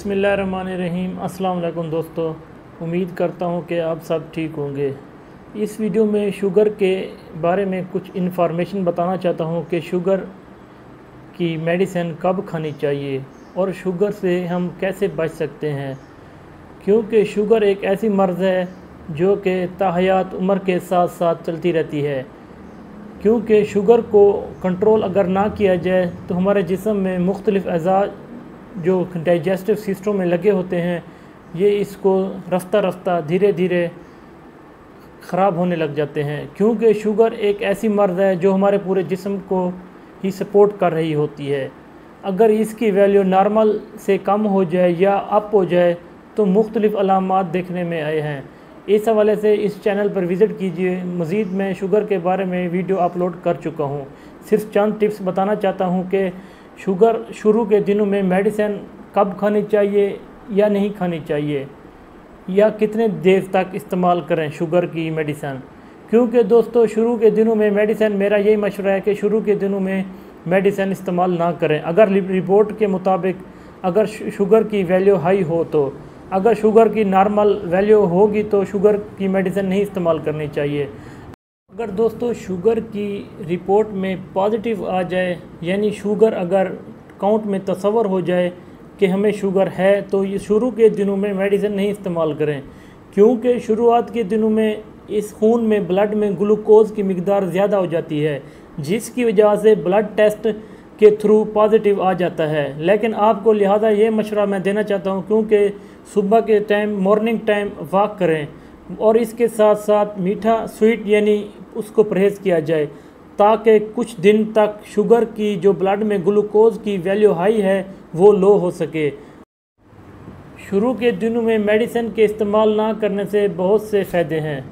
बसमीम अस्सलाम दोस्तों, उम्मीद करता हूँ कि आप सब ठीक होंगे। इस वीडियो में शुगर के बारे में कुछ इन्फॉर्मेशन बताना चाहता हूँ कि शुगर की मेडिसिन कब खानी चाहिए और शुगर से हम कैसे बच सकते हैं। क्योंकि शुगर एक ऐसी मर्ज़ है जो कि ताहयात उम्र के साथ साथ चलती रहती है। क्योंकि शुगर को कंट्रोल अगर ना किया जाए तो हमारे जिसम में मुख्तलिफ़ अज़ा जो डाइजेस्टिव सिस्टम में लगे होते हैं, ये इसको रफ्ता रफ्ता धीरे धीरे ख़राब होने लग जाते हैं। क्योंकि शुगर एक ऐसी मर्ज़ है जो हमारे पूरे जिस्म को ही सपोर्ट कर रही होती है। अगर इसकी वैल्यू नॉर्मल से कम हो जाए या अप हो जाए तो मुख्तलिफ़ अलामत देखने में आए हैं। इस हवाले से इस चैनल पर विज़िट कीजिए। मज़ीद मैं शुगर के बारे में वीडियो अपलोड कर चुका हूँ। सिर्फ़ चंद टिप्स बताना चाहता हूँ कि शुगर शुरू के दिनों में मेडिसिन कब खानी चाहिए या नहीं खानी चाहिए? या कितने देर तक इस्तेमाल करें शुगर की मेडिसिन? क्योंकि दोस्तों, शुरू के दिनों में मेडिसिन, मेरा यही मशवरा है कि शुरू के दिनों में मेडिसिन इस्तेमाल ना करें। अगर रिपोर्ट के मुताबिक अगर शुगर की वैल्यू हाई हो तो अगर शुगर की नॉर्मल वैल्यू होगी तो शुगर की मेडिसिन नहीं इस्तेमाल करनी चाहिए। अगर दोस्तों, शुगर की रिपोर्ट में पॉजिटिव आ जाए, यानी शुगर अगर काउंट में तस्वर हो जाए कि हमें शुगर है तो ये शुरू के दिनों में मेडिसिन नहीं इस्तेमाल करें। क्योंकि शुरुआत के दिनों में इस खून में, ब्लड में ग्लूकोज की मकदार ज़्यादा हो जाती है, जिसकी वजह से ब्लड टेस्ट के थ्रू पॉजिटिव आ जाता है। लेकिन आपको लिहाजा ये मशवरा मैं देना चाहता हूँ, क्योंकि सुबह के टाइम, मॉर्निंग टाइम वॉक करें और इसके साथ साथ मीठा, स्वीट, यानी उसको परहेज़ किया जाए, ताकि कुछ दिन तक शुगर की जो ब्लड में ग्लूकोज की वैल्यू हाई है, वो लो हो सके। शुरू के दिनों में मेडिसिन के इस्तेमाल ना करने से बहुत से फ़ायदे हैं,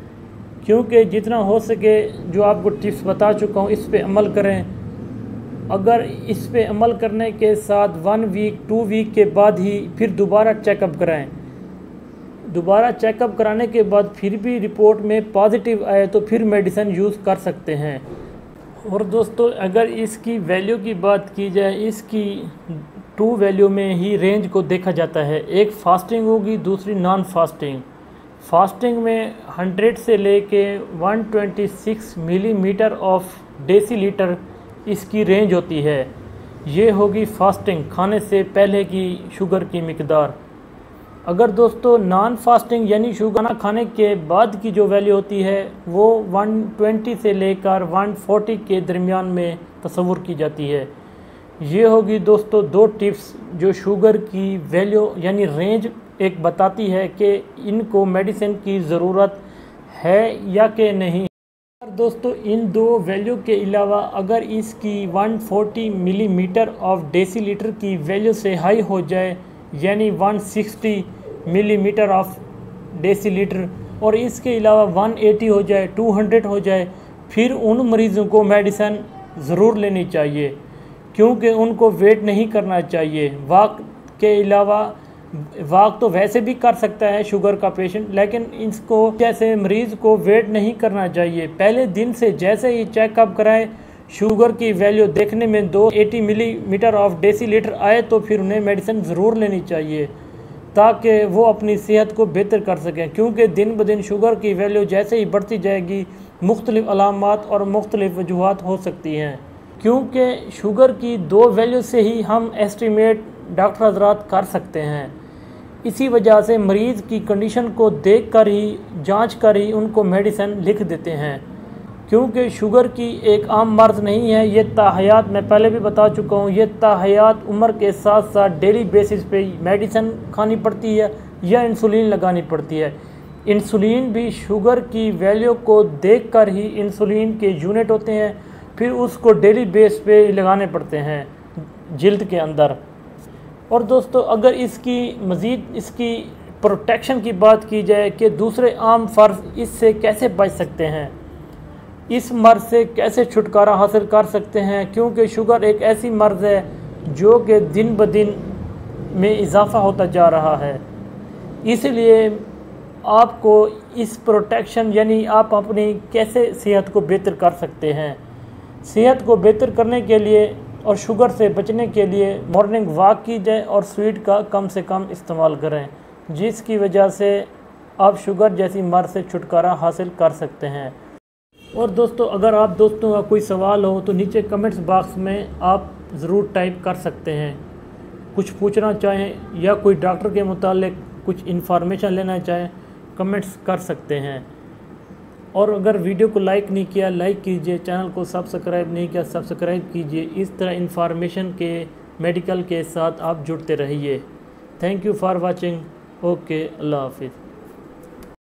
क्योंकि जितना हो सके जो आपको टिप्स बता चुका हूँ, इस पर अमल करें। अगर इस पर अमल करने के साथ वन वीक टू वीक के बाद ही फिर दोबारा चेकअप कराएँ। दोबारा चेकअप कराने के बाद फिर भी रिपोर्ट में पॉजिटिव आए तो फिर मेडिसिन यूज़ कर सकते हैं। और दोस्तों, अगर इसकी वैल्यू की बात की जाए, इसकी टू वैल्यू में ही रेंज को देखा जाता है। एक फास्टिंग होगी, दूसरी नॉन फास्टिंग फास्टिंग में 100 से लेके 126 मिलीमीटर ऑफ़ डेसी लीटर इसकी रेंज होती है। ये होगी फास्टिंग, खाने से पहले की शुगर की मकदार। अगर दोस्तों नॉन फास्टिंग यानी शुगर खाने के बाद की जो वैल्यू होती है, वो 120 से लेकर 140 के दरमियान में तस्वुर की जाती है। ये होगी दोस्तों दो टिप्स जो शुगर की वैल्यू यानी रेंज एक बताती है कि इनको मेडिसिन की ज़रूरत है या कि नहीं। दोस्तों, इन दो वैल्यू के अलावा अगर इसकी 140 मिलीमीटर ऑफ़ डेसी लीटर की वैल्यू से हाई हो जाए, यानी 160 मिलीमीटर ऑफ़ डेसी लीटर और इसके अलावा 180 हो जाए 200 हो जाए, फिर उन मरीज़ों को मेडिसन ज़रूर लेनी चाहिए, क्योंकि उनको वेट नहीं करना चाहिए। वाक के अलावा वाक तो वैसे भी कर सकता है शुगर का पेशेंट लेकिन इसको जैसे मरीज़ को वेट नहीं करना चाहिए। पहले दिन से जैसे ही चेकअप कराए शुगर की वैल्यू देखने में दो eighty millimetre of decilitre आए तो फिर उन्हें मेडिसिन ज़रूर लेनी चाहिए। ताकि वो अपनी सेहत को बेहतर कर सकें, क्योंकि दिन ब दिन शुगर की वैल्यू जैसे ही बढ़ती जाएगी, मुख्तलिफ़ और मुख्तलिफ़ वजूहत हो सकती हैं। क्योंकि शुगर की दो वैल्यू से ही हम एस्टिमेट डॉक्टर हजरात कर सकते हैं। इसी वजह से मरीज़ की कंडीशन को देख कर ही, जाँच कर ही उनको मेडिसिन लिख देते हैं। क्योंकि शुगर की एक आम मर्ज नहीं है, ये ताहयात मैं पहले भी बता चुका हूँ, ये ताहयात उम्र के साथ साथ डेली बेसिस पे मेडिसिन खानी पड़ती है या इंसुलिन लगानी पड़ती है। इंसुलिन भी शुगर की वैल्यू को देख कर ही इंसुलिन के यूनिट होते हैं, फिर उसको डेली बेस पे लगाने पड़ते हैं जल्द के अंदर। और दोस्तों, अगर इसकी मज़ीद, इसकी प्रोटेक्शन की बात की जाए कि दूसरे आम फ़र्ज़ इससे कैसे बच सकते हैं इस मर्ज़ से कैसे छुटकारा हासिल कर सकते हैं? क्योंकि शुगर एक ऐसी मर्ज़ है जो कि दिन ब दिन में इजाफ़ा होता जा रहा है। इसलिए आपको इस प्रोटेक्शन, यानी आप अपनी कैसे सेहत को बेहतर कर सकते हैं? सेहत को बेहतर करने के लिए और शुगर से बचने के लिए मॉर्निंग वॉक की जाए और स्वीट का कम से कम इस्तेमाल करें, जिसकी वजह से आप शुगर जैसी मर से छुटकारा हासिल कर सकते हैं। और दोस्तों, अगर आप दोस्तों का कोई सवाल हो तो नीचे कमेंट्स बॉक्स में आप ज़रूर टाइप कर सकते हैं। कुछ पूछना चाहें या कोई डॉक्टर के मुतालिक कुछ इन्फॉर्मेशन लेना चाहें कमेंट्स कर सकते हैं। और अगर वीडियो को लाइक नहीं किया लाइक कीजिए चैनल को सब्सक्राइब नहीं किया सब्सक्राइब कीजिए। इस तरह इन्फॉर्मेशन के मेडिकल के साथ आप जुड़ते रहिए। Thank you for watching okay अल्लाह हाफिज़।